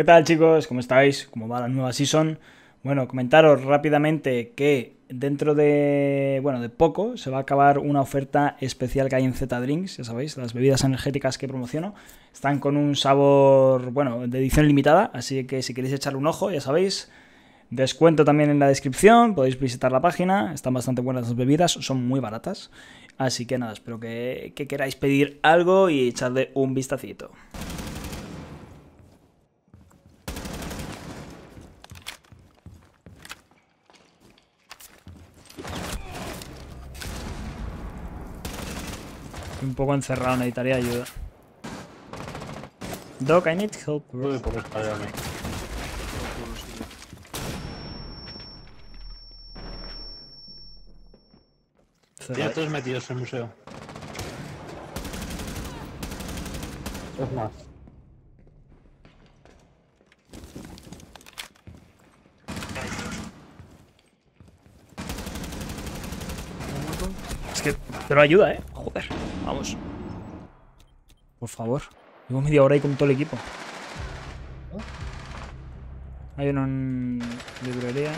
¿Qué tal chicos? ¿Cómo estáis? ¿Cómo va la nueva season? Bueno, comentaros rápidamente que dentro de, bueno, de poco se va a acabar una oferta especial que hay en Z Drinks, ya sabéis, las bebidas energéticas que promociono. Están con un sabor, bueno, de edición limitada, así que si queréis echarle un ojo, ya sabéis. Descuento también en la descripción, podéis visitar la página, están bastante buenas las bebidas, son muy baratas. Así que nada, espero que, que queráis pedir algo y echarle un vistacito. Un poco encerrado, necesitaría ayuda. Doc, I need help, bro. Tiene todos metidos en el museo. Dos más. Es que pero ayuda, eh. Joder, vamos. Por favor. Llevo media hora ahí con todo el equipo. Hay uno en librería.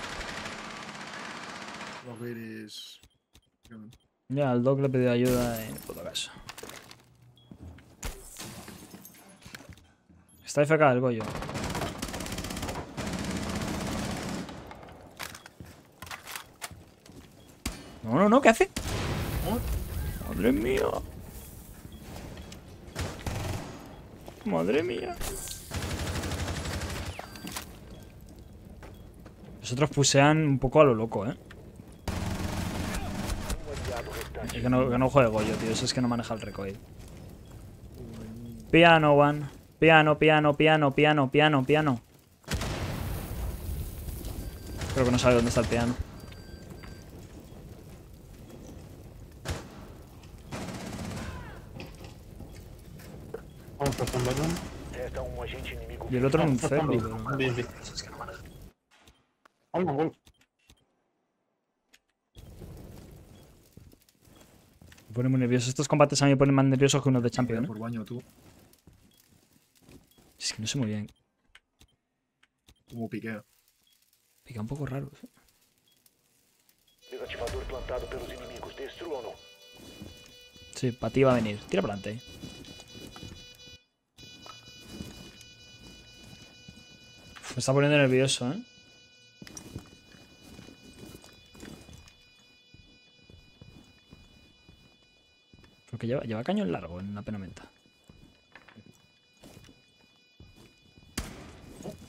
Ya, al Doc le he pedido ayuda en puto caso. Está FK el Goyo. No, no, no, ¿qué hace? Madre mía. Madre mía. Los otros pusean un poco a lo loco, ¿eh? Es que no, que no juegue Goyo, tío. Eso es que no maneja el recoil. Piano, one. Piano, piano, piano, piano, piano, piano. Creo que no sabe dónde está el piano. Vamos por un balón. Resta um agente inimigo Y el otro en un cerro. Bien, bien. Me pone muy nervioso. Estos combates a mí me ponen más nerviosos que unos de Champions. ¿eh? por baño tú. Es que no sé muy bien. Como piquea. Pica un poco raro. ¿eh? desativador plantado pelos inimigos. Destruam-no. Sí, para ti va a venir. Tira para adelante. Me está poniendo nervioso, ¿eh? Porque lleva, lleva cañón largo en la penamenta.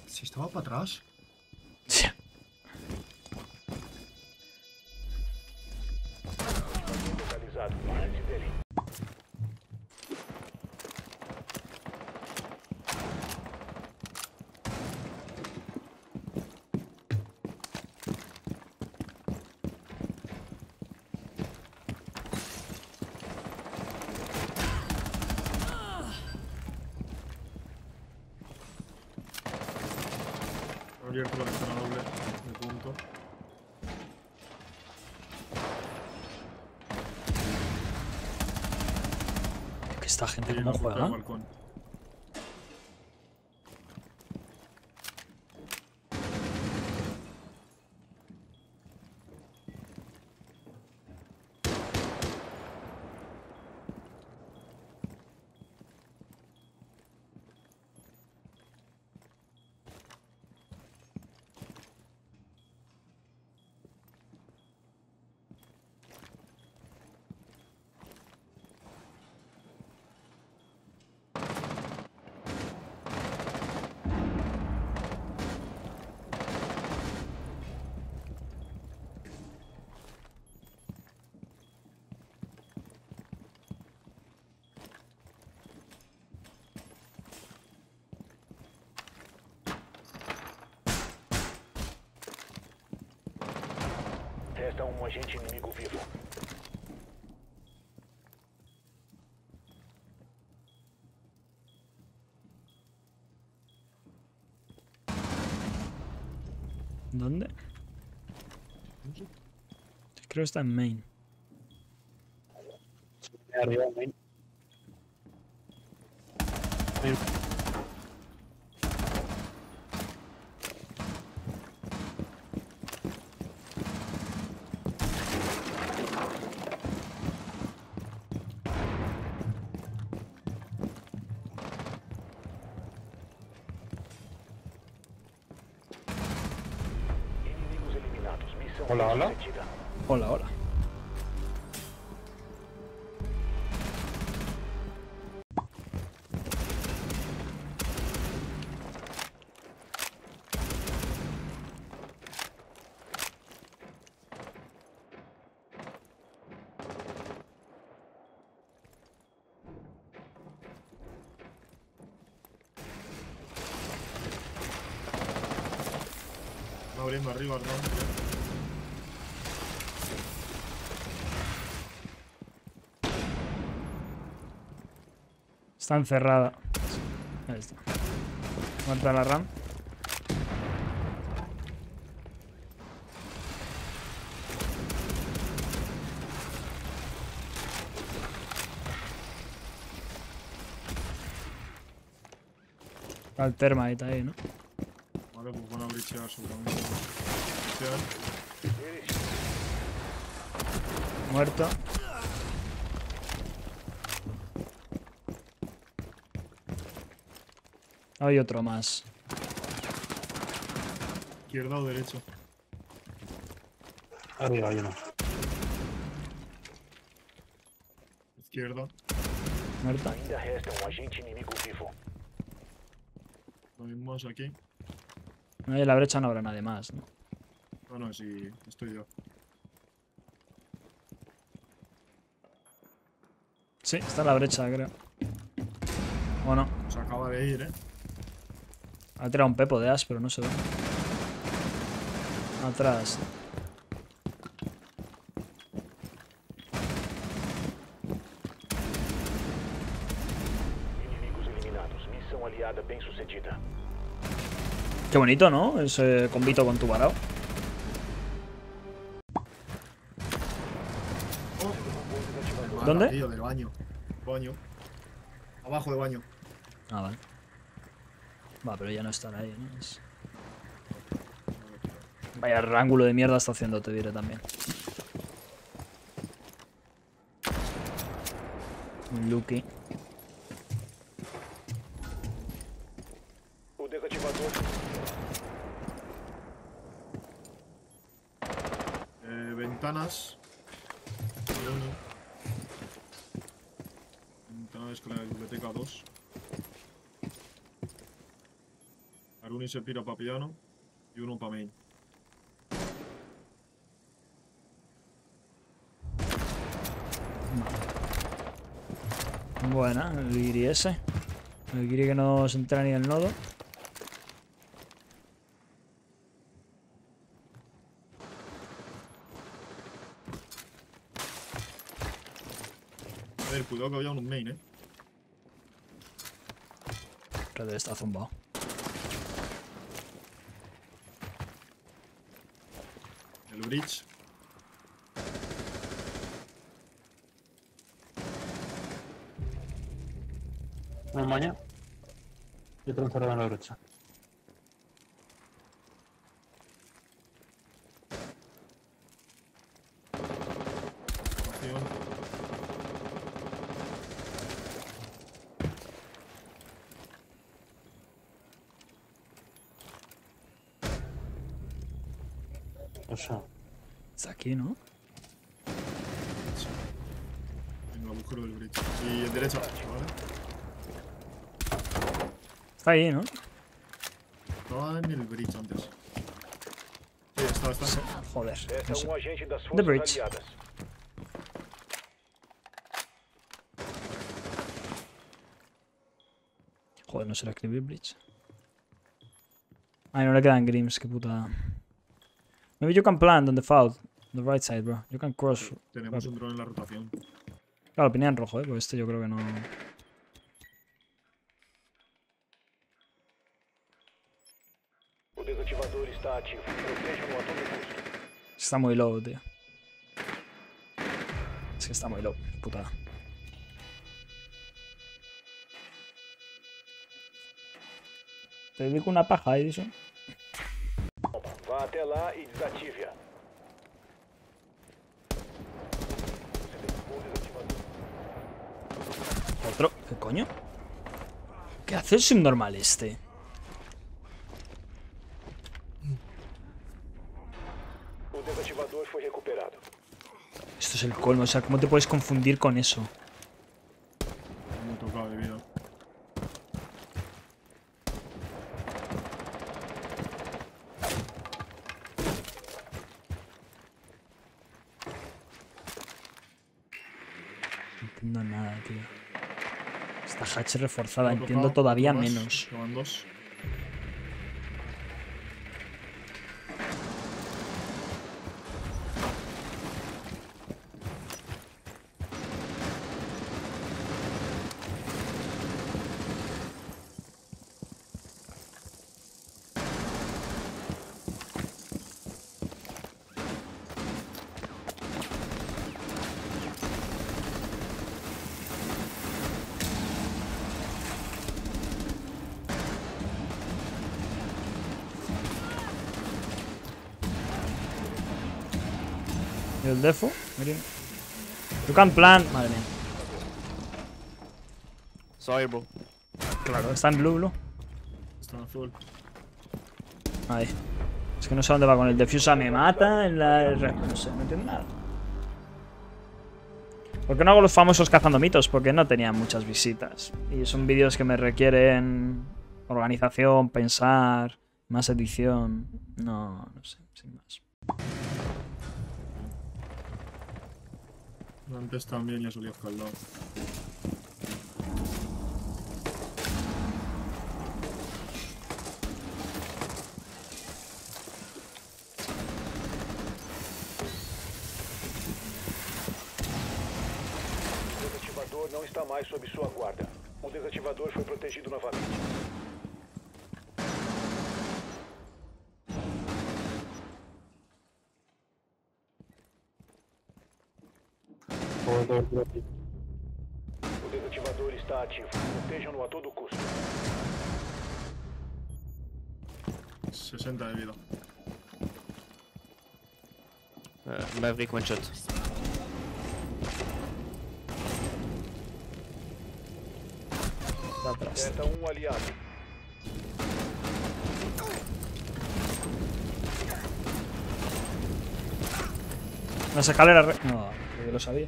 Si estaba para atrás. Abierto la ventana doble. De punto. Que esta gente cómo juega. Resta um agente inimigo vivo. ¿Dónde? Creo que está en main. Arriba, main. Main. Sucedida. Hola, hola. Va abriendo arriba, ¿no? Está encerrada. Ahí está. Muerta la RAM. Está el termite ahí, ¿no? Vale, pues van a brichear seguramente. Brichear. Muerto. Hay otro más. Izquierda o derecha. Arriba hay uno. Izquierda. Muerta. Lo mismo es aquí. En la brecha no habrá nadie más, ¿no? Ah, no, sí, estoy yo. Sí, está en la brecha, creo. ¿O no? Se acaba de ir, ¿eh? Ha tirado un pepo de as, pero no se ve. Atrás. Qué bonito, ¿no? Ese convito con tu varao. ¿Dónde? Del baño. Baño. Abajo de baño. Ah, vale. Va, pero ya no estará ahí, ¿no? Es- Vaya ángulo de mierda está haciendo, te diré también. Un Lucky. Eh, ventanas. Ventana de escalera de biblioteca 2. Aruni se pira para piano. Y uno para main. Buena, el guiri ese. El guiri que no se entera ni el nodo. A ver, cuidado que había un main, eh. Red está zumbado. El bridge. Una maña. Y otro encerrado en la derecha. Acción. O sea, Está aquí, ¿no? En el agujero del bridge. Y en derecha, ¿vale? Está ahí, ¿no? Estaba en el bridge antes. Sí, está, está. Joder. Resta no sé. The bridge. Joder, no será escribir Bridge. Ay, no le quedan Grims, qué puta. Maybe you can plant on the foul. The right side, bro. You can cross. Tenemos un drone en la rotación. Claro, pinea en rojo, eh. Pues este yo creo que no. Está muy low, tío. Es que está muy low, putada. Te dedico una paja, Edison. Vá até lá e desative-a. Você derrubou o desativador. Otro. ¿Qué coño? ¿Qué hace el subnormal este? Esto es el colmo, o sea, ¿cómo te puedes confundir con eso? Me he tocado de vida. No entiendo nada, tío. Esta hatch reforzada, entiendo todavía menos. dos. ¿Y el defo? Miren. You can plant. Madre mía. Sorry, bro. Claro, está en blue, blue. Está en azul. Ahí. Es que no sé dónde va con el defusa. Me mata en la. No sé, no entiendo nada. ¿Por qué no hago los famosos cazando mitos? Porque no tenían muchas visitas. Y son vídeos que me requieren organización, pensar, más edición. No, no sé, sin más. Antes también ya solía escaldado. O desativador não está mais sob sua guarda. O desativador foi protegido novamente. O desativador está ativo. Protejam-no a todo custo. 60 de vida. Uh, Maverick one shot. Está atrás. Acerta um aliado. Las escaleras. re- No, yo lo sabía.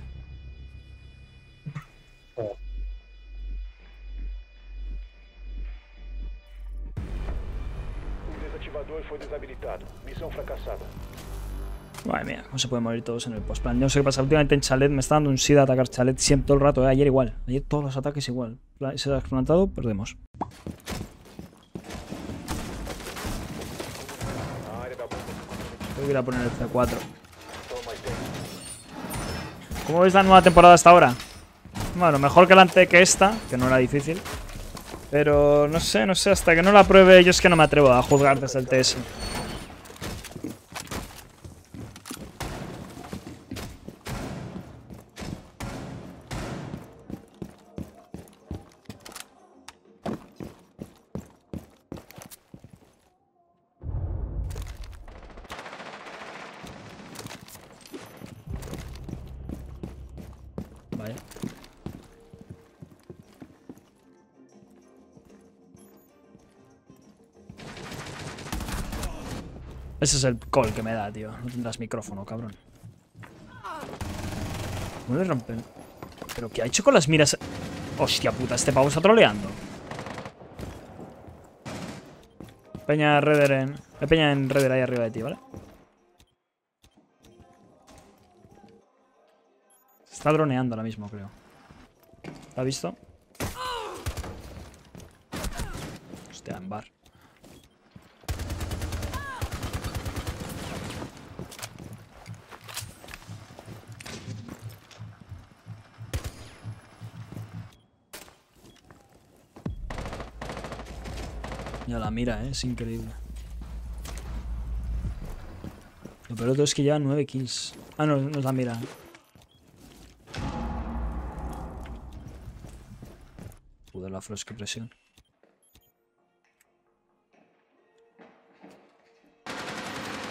Fracassada. Madre mía, cómo se pueden morir todos en el postplan. No sé qué pasa. Últimamente en Chalet me está dando un SIDA atacar Chalet siempre todo el rato. ¿eh? Ayer igual. Ayer todos los ataques igual. Se ha explantado, perdemos. Voy a ir a poner el C4. Só mais 10. ¿Cómo veis la nueva temporada hasta ahora? Bueno, mejor que la ante que esta, que no era difícil. Pero no sé, no sé, hasta que no la pruebe yo es que no me atrevo a juzgar desde el TS. Ese es el call que me da, tío. No tendrás micrófono, cabrón. No le rompen. ¿Pero qué ha hecho con las miras? Hostia puta, este pavo está troleando. Peña Redder en... Hay Peña en Redder ahí arriba de ti, ¿vale? Está droneando ahora mismo, creo. ¿Lo ha visto? Hostia, en bar. Ya la mira, ¿eh? es increíble. Lo peor es que lleva 9 kills. Ah, no, no la mira. Frost, qué presión.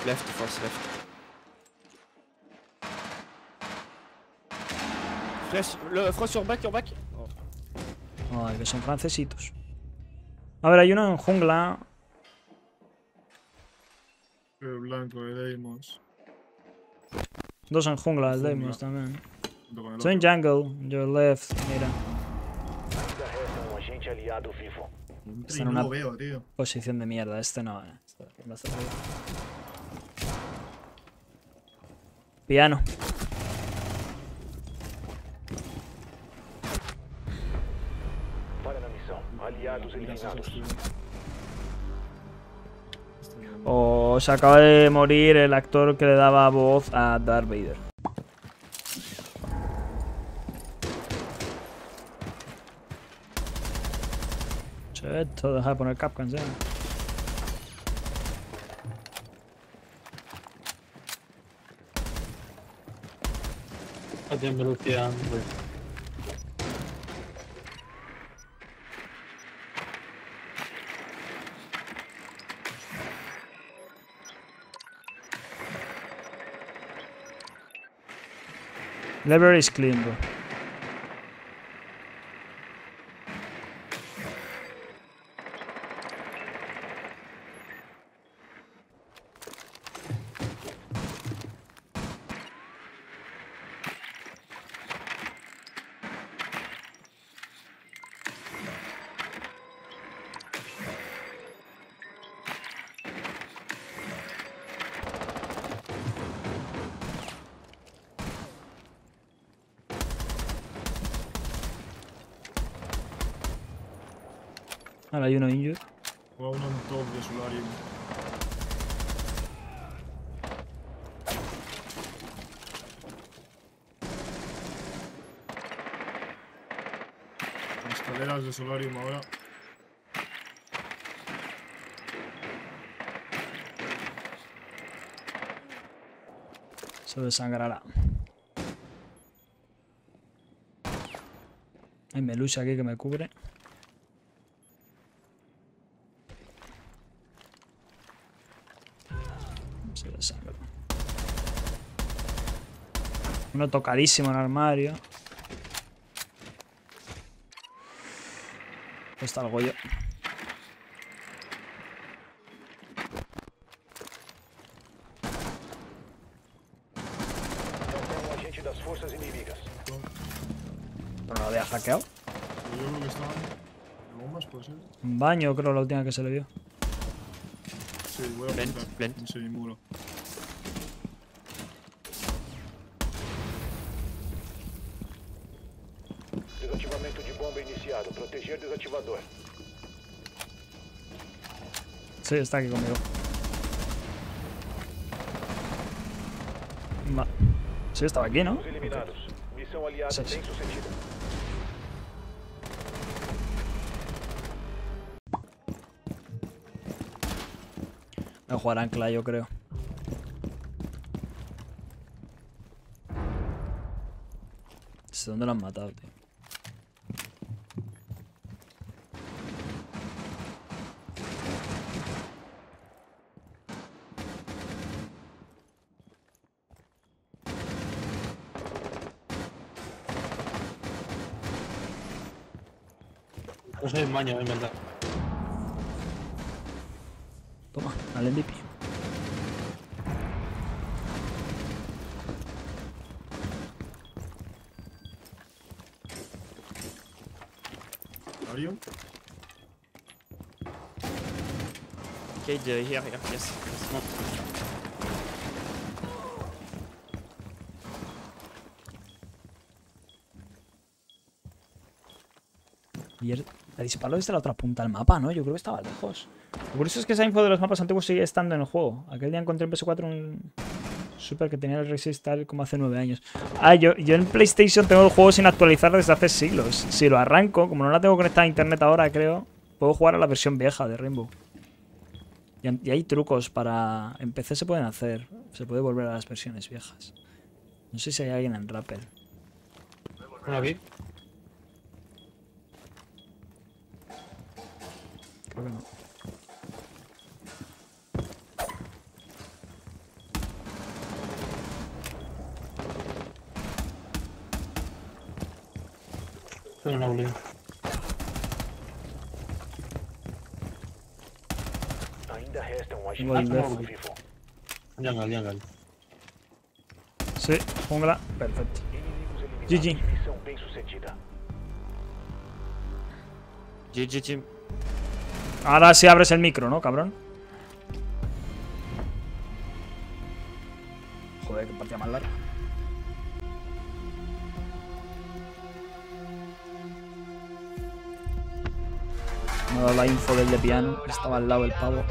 Left, fast left. Flash, le frost your back, your back. Oh. Ay, que son francesitos. A ver, hay uno en jungla. El blanco de Deimos. Dos en jungla, el. Deimos también. El Estoy en jungle, your left, mira. Sí, en no una- lo veo, tío. Posición de mierda, este no, eh. Está. Piano. Para na missão. Aliados eliminados. O se acaba de morir el actor que le daba voz a Darth Vader. Cheto, deja de poner ya. No tiene velocidad. Library is clean, bro. Ahora hay uno injured. Juega uno en top de Solarium. Escaleras de Solarium ahora. Se desangrará. Hay Melusa aquí que me cubre. Se desangra. Uno tocadísimo en armario. Está el Goyo. No lo había hackeado. Yo creo que estaban. ¿De bombas puede ser? Un baño, creo, la última que se le vio. Sí, voy a Blend, apuntar. blend. En semimuro. Sí, está aquí conmigo. Va. Sí, estaba aquí, ¿no? Sí, sí. Voy a jugar ancla, yo creo. ¿Desde dónde lo han matado, tío? Toma, al MVP. Are okay, uh, here, yes. yes. No. La disparó desde la otra punta del mapa, ¿no? Yo creo que estaba lejos. Lo curioso es que esa info de los mapas antiguos sigue estando en el juego. Aquel día encontré en PS4 un Super que tenía el Resist tal como hace nueve años. Ah, yo, yo en PlayStation tengo el juego sin actualizar desde hace siglos. Si lo arranco, como no la tengo conectada a internet ahora, creo, puedo jugar a la versión vieja de Rainbow. Y, hay trucos para... En PC se pueden hacer. Se puede volver a las versiones viejas. No sé si hay alguien en Rappel. Aquí. Creo que no. Tengo una bolilla. Ainda resta um agente Tengo el aliado left. vivo. Jungle, jungle. Sí, jungla. Perfecto. Inimigos eliminados. GG. Missão bem sucedida. GG team. Ahora sí abres el micro, ¿no, cabrón? Joder, qué partida más larga. Me dado la info del de piano. Estaba al lado del pavo.